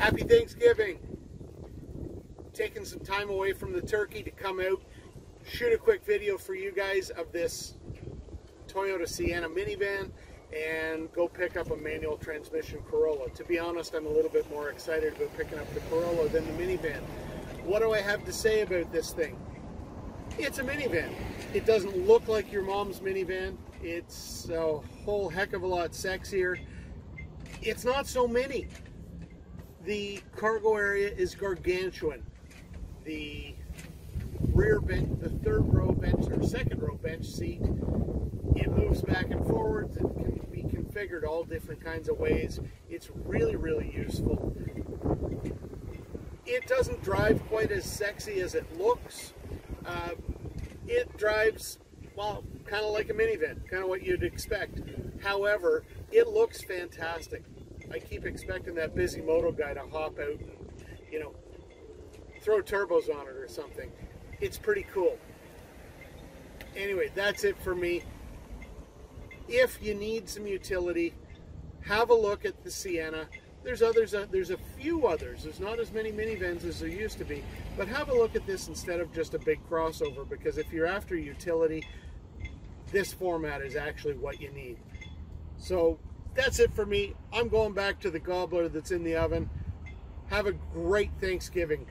Happy Thanksgiving. Taking some time away from the turkey to come out, shoot a quick video for you guys of this Toyota Sienna minivan and go pick up a manual transmission Corolla. To be honest, I'm a little bit more excited about picking up the Corolla than the minivan. What do I have to say about this thing? It's a minivan. It doesn't look like your mom's minivan. It's a whole heck of a lot sexier. It's not so mini. The cargo area is gargantuan. The rear bench, the third row bench or second row bench seat, it moves back and forwards. It can be configured all different kinds of ways. It's really, really useful. It doesn't drive quite as sexy as it looks. Uh, it drives, well, kind of like a minivan, kind of what you'd expect. However, it looks fantastic. I keep expecting that Bisimoto guy to hop out and, you know, throw turbos on it or something. It's pretty cool. Anyway, that's it for me. If you need some utility, have a look at the Sienna. There's others. Uh, there's a few others. There's not as many minivans as there used to be. But have a look at this instead of just a big crossover because if you're after utility, this format is actually what you need. So that's it for me. I'm going back to the gobbler that's in the oven. Have a great Thanksgiving.